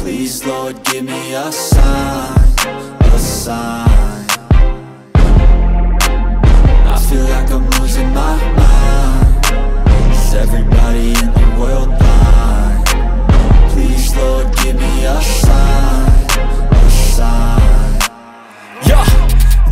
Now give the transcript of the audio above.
Please Lord give me a sign, a sign